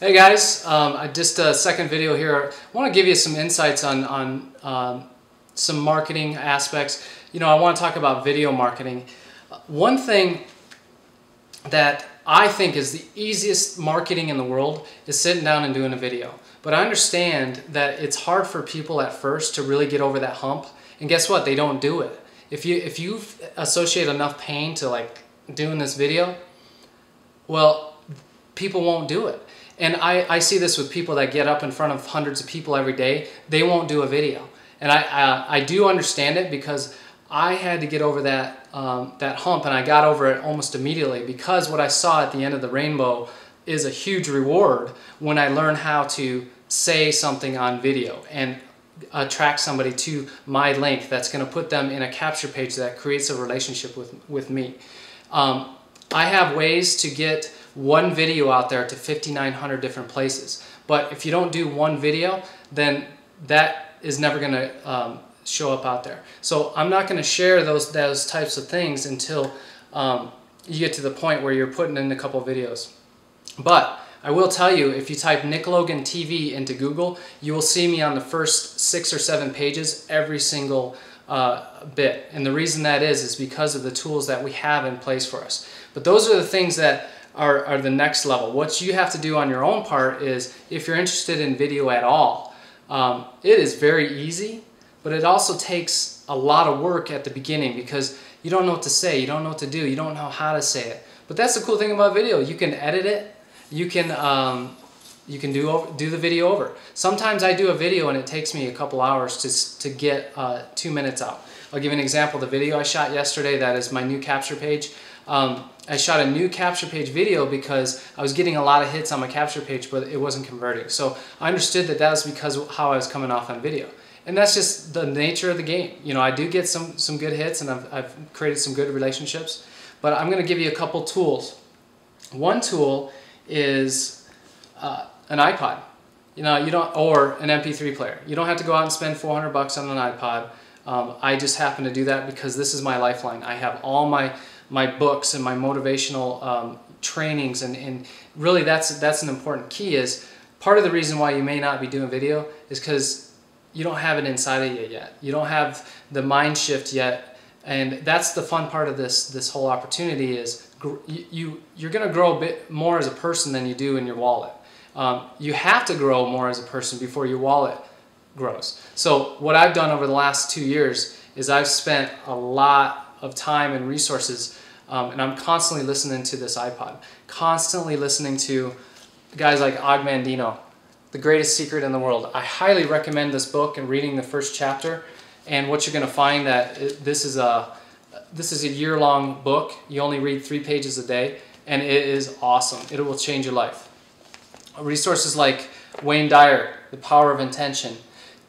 Hey guys, um, I just a second video here. I want to give you some insights on, on um, some marketing aspects. You know, I want to talk about video marketing. One thing that I think is the easiest marketing in the world is sitting down and doing a video. But I understand that it's hard for people at first to really get over that hump. And guess what? They don't do it. If you if you associate enough pain to like doing this video, well, people won't do it. And I, I see this with people that get up in front of hundreds of people every day. They won't do a video. And I, I, I do understand it because I had to get over that, um, that hump and I got over it almost immediately because what I saw at the end of the rainbow is a huge reward when I learn how to say something on video and attract somebody to my link that's going to put them in a capture page that creates a relationship with, with me. Um, I have ways to get one video out there to 5,900 different places. But if you don't do one video, then that is never going to um, show up out there. So I'm not going to share those, those types of things until um, you get to the point where you're putting in a couple videos. But I will tell you, if you type Nick Logan TV into Google, you will see me on the first six or seven pages every single uh, bit. And the reason that is, is because of the tools that we have in place for us. But those are the things that are, are the next level. What you have to do on your own part is, if you're interested in video at all, um, it is very easy, but it also takes a lot of work at the beginning because you don't know what to say, you don't know what to do, you don't know how to say it. But that's the cool thing about video. You can edit it, you can um, you can do do the video over. Sometimes I do a video and it takes me a couple hours to, to get uh, two minutes out. I'll give an example. The video I shot yesterday, that is my new capture page. Um, I shot a new capture page video because I was getting a lot of hits on my capture page, but it wasn't converting. So I understood that that was because of how I was coming off on video. And that's just the nature of the game. You know, I do get some, some good hits and I've, I've created some good relationships, but I'm gonna give you a couple tools. One tool is uh, an iPod. You know, you don't, or an MP3 player. You don't have to go out and spend 400 bucks on an iPod. Um, I just happen to do that because this is my lifeline. I have all my my books and my motivational um, trainings and, and really that's that's an important key is part of the reason why you may not be doing video is because you don't have it inside of you yet you don't have the mind shift yet and that's the fun part of this this whole opportunity is you you're going to grow a bit more as a person than you do in your wallet um, you have to grow more as a person before your wallet grows so what I've done over the last two years is I've spent a lot of time and resources. Um, and I'm constantly listening to this iPod, constantly listening to guys like Og Mandino, The Greatest Secret in the World. I highly recommend this book and reading the first chapter. And what you're going to find that this is a this is a year-long book. You only read three pages a day, and it is awesome. It will change your life. Resources like Wayne Dyer, The Power of Intention,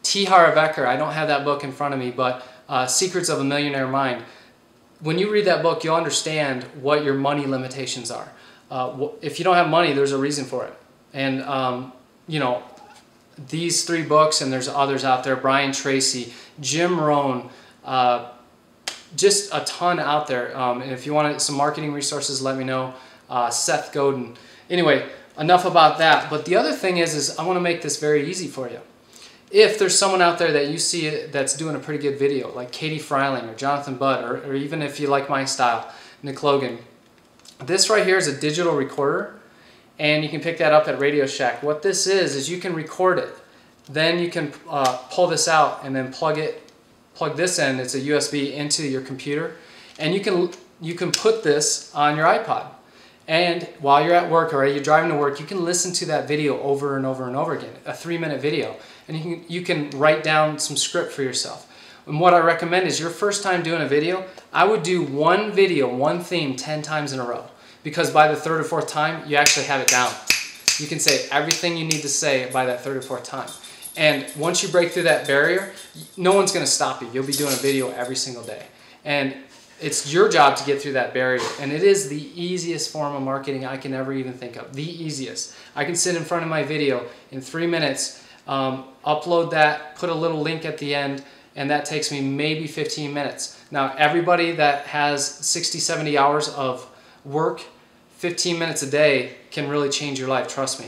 T. Harv Eker, I don't have that book in front of me, but uh, Secrets of a Millionaire Mind when you read that book, you'll understand what your money limitations are. Uh, if you don't have money, there's a reason for it. And, um, you know, these three books, and there's others out there, Brian Tracy, Jim Rohn, uh, just a ton out there. Um, and if you want some marketing resources, let me know. Uh, Seth Godin. Anyway, enough about that. But the other thing is, is I want to make this very easy for you if there's someone out there that you see that's doing a pretty good video, like Katie Freiling or Jonathan Budd, or, or even if you like my style, Nick Logan, this right here is a digital recorder, and you can pick that up at Radio Shack. What this is, is you can record it. Then you can uh, pull this out and then plug it, plug this in, it's a USB, into your computer, and you can, you can put this on your iPod. And while you're at work or you're driving to work, you can listen to that video over and over and over again, a three minute video. And you can, you can write down some script for yourself. And what I recommend is your first time doing a video, I would do one video, one theme 10 times in a row. Because by the third or fourth time, you actually have it down. You can say everything you need to say by that third or fourth time. And once you break through that barrier, no one's gonna stop you. You'll be doing a video every single day. And it's your job to get through that barrier. And it is the easiest form of marketing I can ever even think of. The easiest. I can sit in front of my video in three minutes, um, upload that, put a little link at the end, and that takes me maybe 15 minutes. Now, everybody that has 60, 70 hours of work, 15 minutes a day can really change your life, trust me.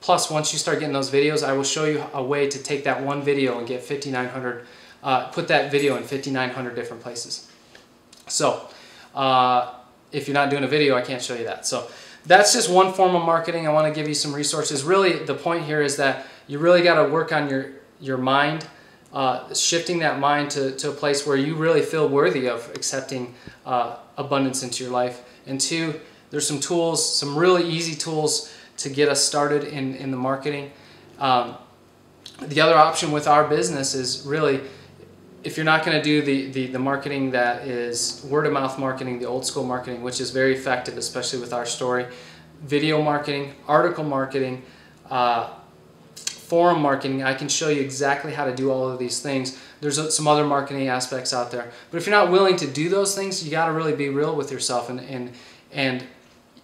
plus, once you start getting those videos, I will show you a way to take that one video and get 5,900, uh, put that video in 5,900 different places. So, uh, if you're not doing a video, I can't show you that. So, that's just one form of marketing. I want to give you some resources. Really, the point here is that you really got to work on your, your mind, uh, shifting that mind to, to a place where you really feel worthy of accepting uh, abundance into your life. And two, there's some tools, some really easy tools to get us started in, in the marketing. Um, the other option with our business is really if you're not going to do the, the, the, marketing that is word of mouth marketing, the old school marketing, which is very effective, especially with our story, video marketing, article marketing, uh, forum marketing, I can show you exactly how to do all of these things. There's some other marketing aspects out there. But if you're not willing to do those things, you got to really be real with yourself. And, and, and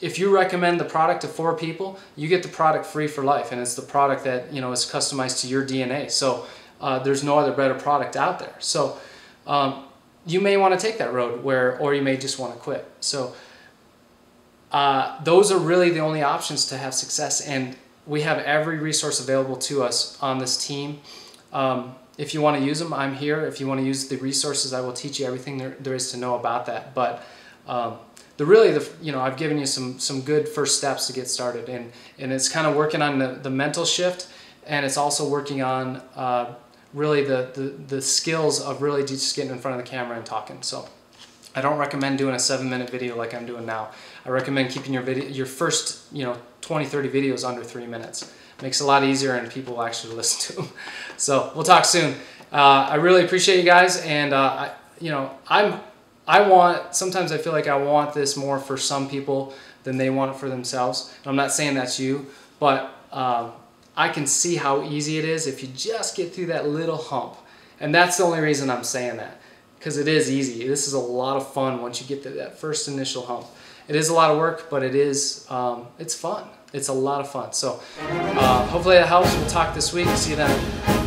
if you recommend the product to four people, you get the product free for life. And it's the product that you know is customized to your DNA. So uh, there's no other better product out there. So um, you may want to take that road where, or you may just want to quit. So uh, those are really the only options to have success. And we have every resource available to us on this team. Um, if you want to use them, I'm here. If you want to use the resources, I will teach you everything there, there is to know about that. But um, the really, the you know, I've given you some some good first steps to get started, and and it's kind of working on the, the mental shift, and it's also working on uh, really the, the, the skills of really just getting in front of the camera and talking. So I don't recommend doing a seven minute video like I'm doing now. I recommend keeping your video, your first, you know, 20, 30 videos under three minutes. Makes it a lot easier and people will actually listen to them. So we'll talk soon. Uh, I really appreciate you guys and uh, I, you know, I'm, I want, sometimes I feel like I want this more for some people than they want it for themselves. And I'm not saying that's you, but um, I can see how easy it is if you just get through that little hump. And that's the only reason I'm saying that. Because it is easy. This is a lot of fun once you get to that first initial hump. It is a lot of work, but it is, um, it's fun. It's a lot of fun. So uh, hopefully that helps. We'll talk this week. See you then.